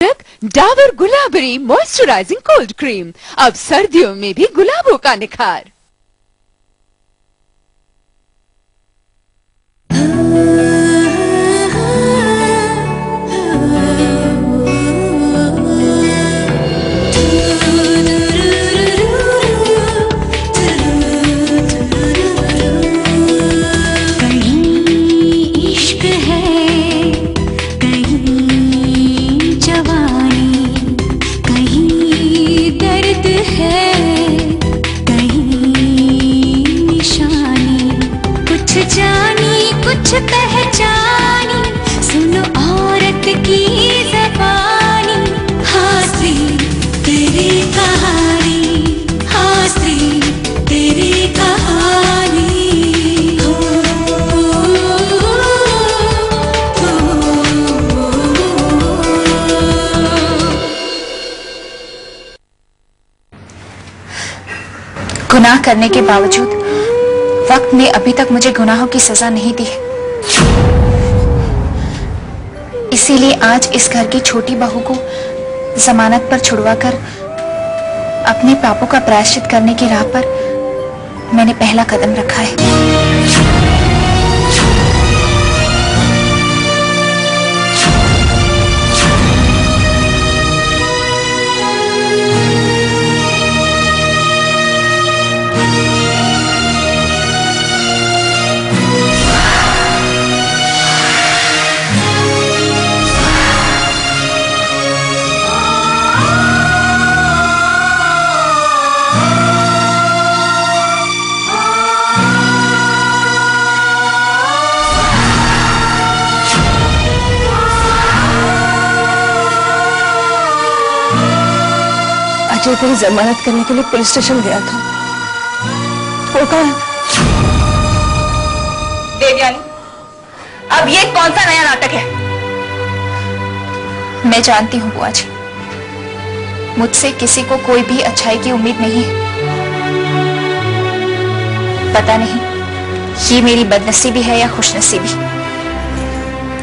Dabur Gulabari moisturising cold cream अब सर्दियों में भी गुलाबों का निखार। जानी, कुछ पहचानी, सुनो औरत की जबानी। हाथी तेरी कहानी। हाथी तेरी कहानी। गुनाह करने के बावजूद वक्त ने अभी तक मुझे गुनाहों की सजा नहीं दी। इसीलिए आज इस घर की छोटी बहू को जमानत पर छुड़वा कर अपने पापों का प्रायश्चित करने की राह पर मैंने पहला कदम रखा है। अजय तेरी जमानत करने के लिए पुलिस स्टेशन गया था। वो कहा? देवयानी अब ये कौन सा नया नाटक है? मैं जानती हूँ बुआ जी। मुझसे किसी को कोई भी अच्छाई की उम्मीद नहीं है। पता नहीं ये मेरी बदनसीबी है या खुशनसीबी।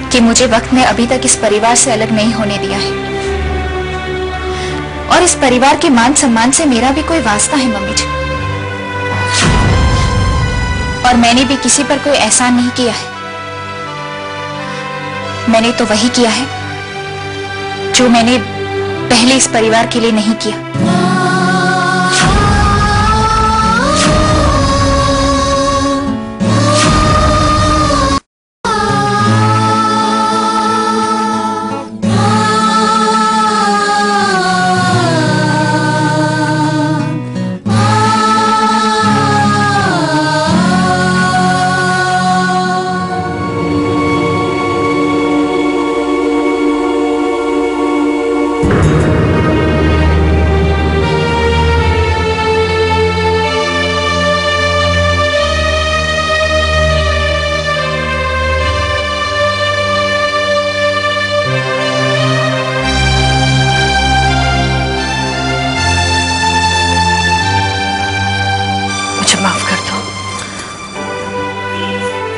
कि मुझे वक्त ने अभी तक इस परिवार से अलग नहीं होने दिया है। और इस परिवार के मान सम्मान से मेरा भी कोई वास्ता है, मम्मी जी। और मैंने भी किसी पर कोई एहसान नहीं किया है। मैंने तो वही किया है, जो मैंने पहले इस परिवार के लिए नहीं किया।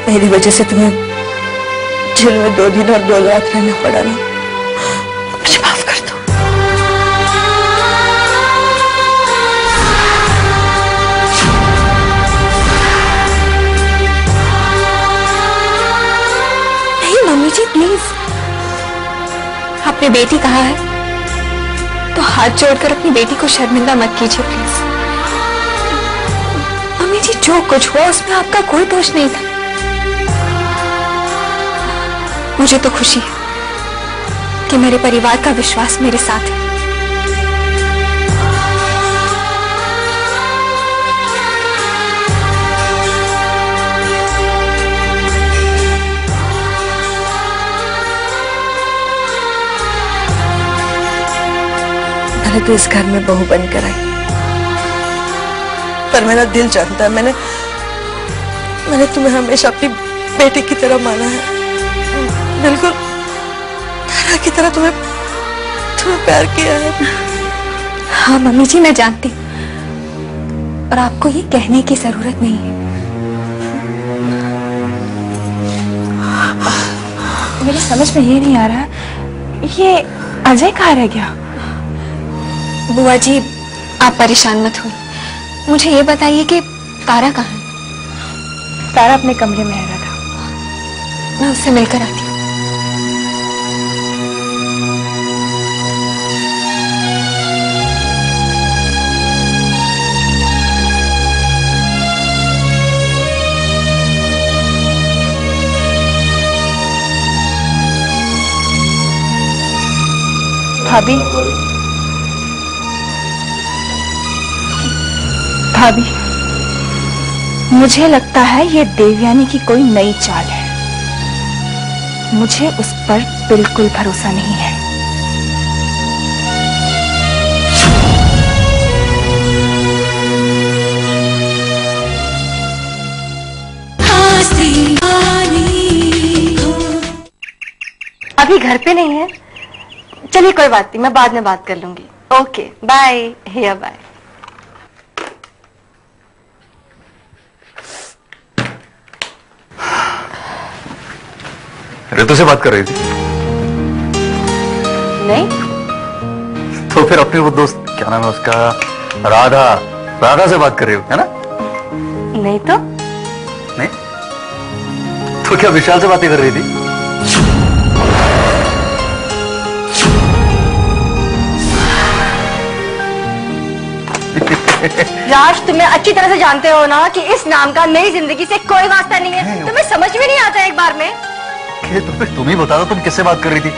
मेरी वजह से तुम्हें जेल में दो दिन और दो रात रहना पड़ा ना। मुझे माफ़ कर दो। नहीं मम्मी जी प्लीज़ अपनी बेटी कहा है तो हाथ जोड़कर अपनी बेटी को शर्मिंदा मत कीजिए प्लीज़ मम्मी जी, जो कुछ हुआ, उसमें आपका कोई दोष नहीं था। मुझे तो खुशी है कि मेरे परिवार का विश्वास मेरे साथ है। भले तो इस घर में बहू बनकर आई। पर मेरा दिल जानता है, मैंने मैंने तुम्हें हमेशा अपनी बेटी की तरह माना है। बिल्कुल। तारा की तरह तुम्हें तुम्हें प्यार किया है। हाँ मम्मी जी मैं जानती और आपको ये कहने की ज़रूरत नहीं है। मेरी समझ में ये नहीं आ रहा। ये अजय कहा रह गया? बुआ जी आप परेशान मत हो मुझे ये बताइए कि तारा कहाँ है? तारा अपने कमरे में रह रहा था। मैं उससे मिलकर आती भाभी। भाभी मुझे लगता है ये देवयानी की कोई नई चाल है। मुझे उस पर बिल्कुल भरोसा नहीं है। अभी घर पे नहीं है? चलिए कोई बात नहीं मैं बाद में बात कर लूँगी। ओके बाय हिया बाय ऋतु से बात कर रही थी। नहीं? तो फिर अपने वो दोस्त क्या नाम है उसका? राधा। राधा से बात कर रही हो है ना? नहीं तो? नहीं? तो क्या विशाल से बातें कर रही थी? राज तुम्हें अच्छी तरह से जानते हो ना कि इस नाम का नई ज़िंदगी से कोई वास्ता नहीं है। तुम्हें समझ में नहीं आता एक बार में? तो फिर तुम ही बता दो तुम किससे बात कर रही थी?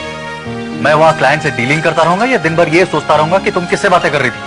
मैं वहाँ क्लाइंट से डीलिंग करता रहूँगा या दिन भर ये सोचता रहूँगा कि तुम किससे बातें कर रही थी?